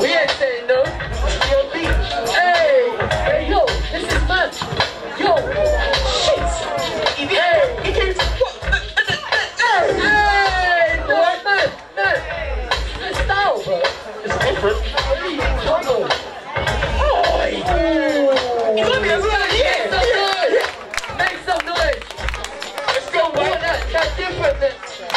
We ain't saying no. Hey, hey, yo, this is mad. Yo, shit. If you, hey. Hey, hey, no, man, man. It's style, bro. It's different. What are you? Different.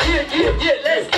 yeah, yeah, yeah, let's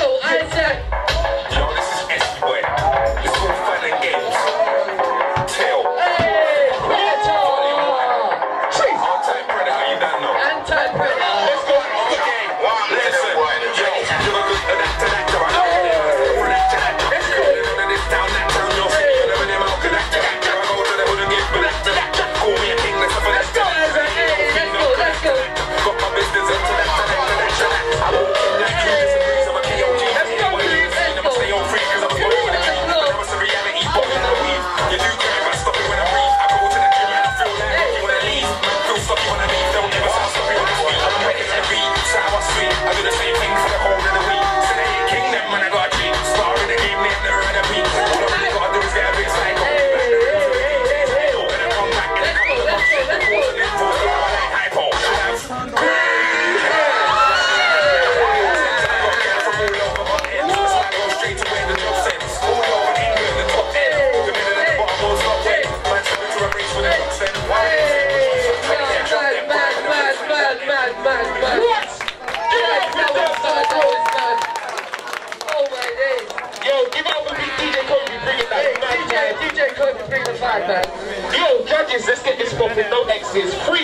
man, man. What? Yes, that was mad, that was mad. Oh my days. Yo, give it up a big DJ Kobe, bring it back. Hey, DJ, DJ Kobe, bring it back, man. Yo, judges, let's get this poppin', no exes. Free